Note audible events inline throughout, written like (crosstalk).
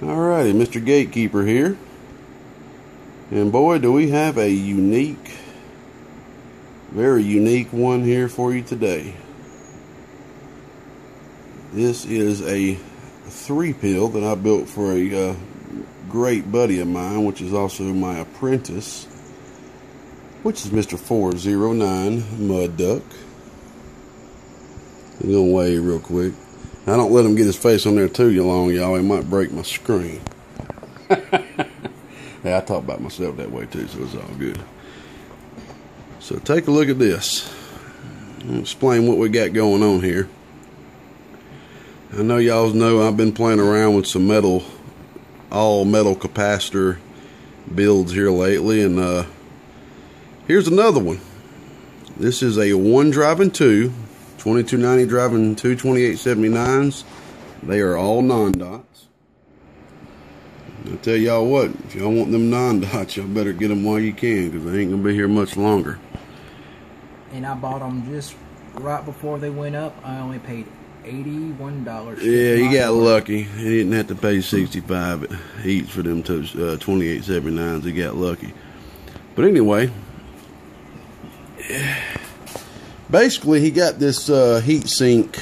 Alrighty, Mr. Gatekeeper here. And boy, do we have a unique, very unique one here for you today. This is a three pill that I built for a uh, great buddy of mine, which is also my apprentice, which is Mr. 409 Mud Duck. He's gonna wave real quick. I don't let him get his face on there too long, y'all. He might break my screen. (laughs) yeah, I talk about myself that way too, so it's all good. So take a look at this. I'll explain what we got going on here. I know y'all know I've been playing around with some metal, all metal capacitor builds here lately, and uh, here's another one. This is a one driving two 2290 driving two 2879s. They are all non-dots. I tell y'all what, if y'all want them non-dots, (laughs) y'all better get them while you can because they ain't going to be here much longer. And I bought them just right before they went up. I only paid $81. Yeah, you got lucky. He didn't have to pay 65 each for them two, uh, 2879s. He got lucky. But anyway, basically he got this uh, heat sink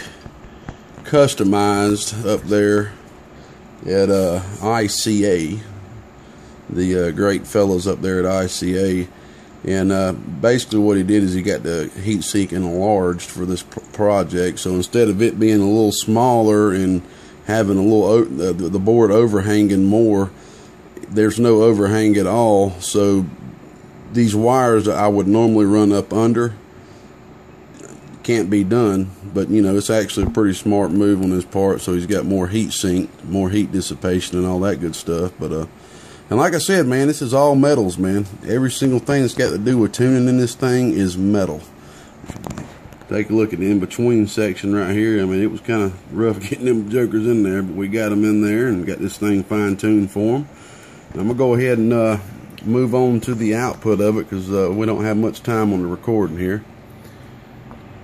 customized up there at uh, ICA the uh, great fellows up there at ICA and uh, basically what he did is he got the heat sink enlarged for this project. So instead of it being a little smaller and having a little the, the board overhanging more there's no overhang at all. So these wires that I would normally run up under can't be done. But you know, it's actually a pretty smart move on his part. So he's got more heat sink, more heat dissipation, and all that good stuff. But uh, and like I said, man, this is all metals, man. Every single thing that's got to do with tuning in this thing is metal. Take a look at the in between section right here. I mean, it was kind of rough (laughs) getting them jokers in there, but we got them in there and got this thing fine tuned for them. I'm gonna go ahead and uh, move on to the output of it because uh, we don't have much time on the recording here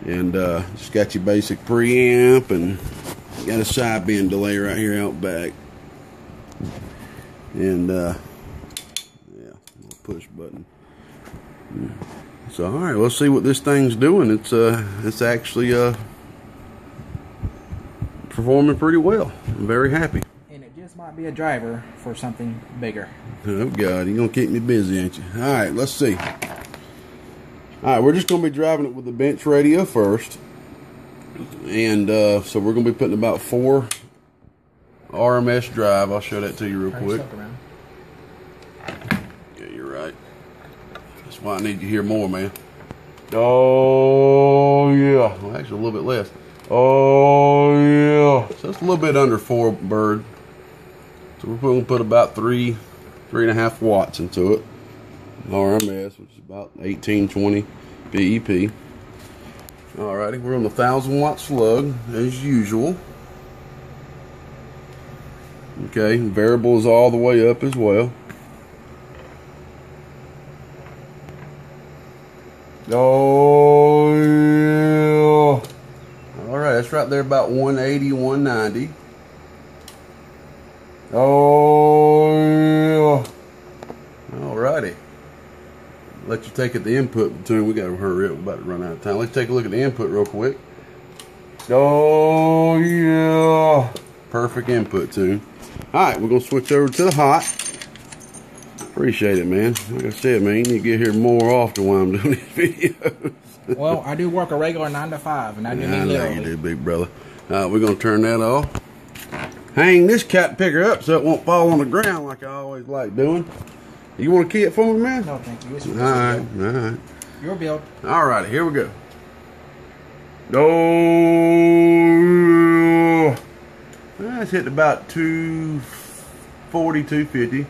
and uh, just got your basic preamp and got a sideband delay right here out back. And uh, yeah push button. So all right let's see what this thing's doing. It's uh it's actually uh performing pretty well. I'm very happy. And it just might be a driver for something bigger. Oh god you're gonna keep me busy ain't you? All right let's see all right, we're just going to be driving it with the bench radio first. And uh, so we're going to be putting about four RMS drive. I'll show that to you real quick. Yeah, you're right. That's why I need to hear more, man. Oh, yeah. Well, actually, a little bit less. Oh, yeah. So it's a little bit under four bird. So we're going to put about three, three and a half watts into it. RMS, which is about 1820 PEP. Alrighty, we're on the 1000 watt slug as usual. Okay, variable is all the way up as well. Oh, yeah. Alright, that's right there about 180, 190. Oh, yeah. Alrighty let you take at the input tune. We gotta hurry up. We're about to run out of time. Let's take a look at the input real quick. Oh yeah. Perfect input tune. Alright, we're gonna switch over to the hot. Appreciate it, man. Like I said, man, you need to get here more often while I'm (laughs) doing these videos. well, I do work a regular 9 to 5, and I do yeah, I know you do, big brother. Alright, we're going to turn that off. Hang this cat picker up so it won't fall on the ground like I always like doing. You want to key it for me, man? No, thank you. It's all right, all right. Your build. All right, here we go. No. Oh, that's hitting about 240, 250.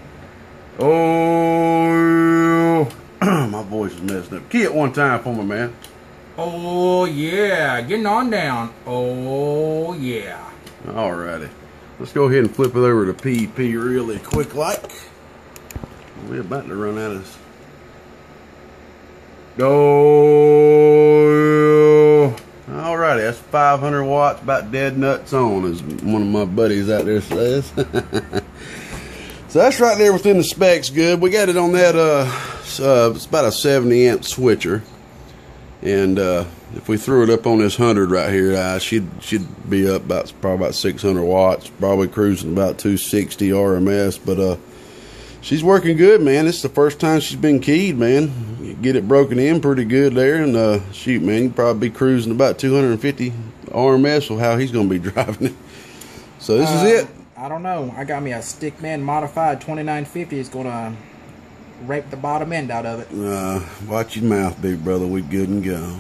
Oh, (clears throat) my voice is messing up. Key it one time for me, man. Oh, yeah. Getting on down. Oh, yeah. All righty. Let's go ahead and flip it over to PP really quick like. We're about to run out of. Oh, alrighty, that's 500 watts, about dead nuts on, as one of my buddies out there says. (laughs) So that's right there within the specs. Good. We got it on that. Uh, uh it's about a 70 amp switcher, and uh, if we threw it up on this hundred right here, uh, she'd she'd be up about probably about 600 watts, probably cruising about 260 RMS. But uh, she's working good, man. This is the first time she's been keyed, man. You get it broken in pretty good there, and uh, shoot, man, you probably be cruising about 250 RMS with how he's going to be (laughs) driving it. So this is Uh, it. I don't know. I got me a Stickman modified 2950. It's gonna rape the bottom end out of it. Uh, watch your mouth, big brother. We good and go.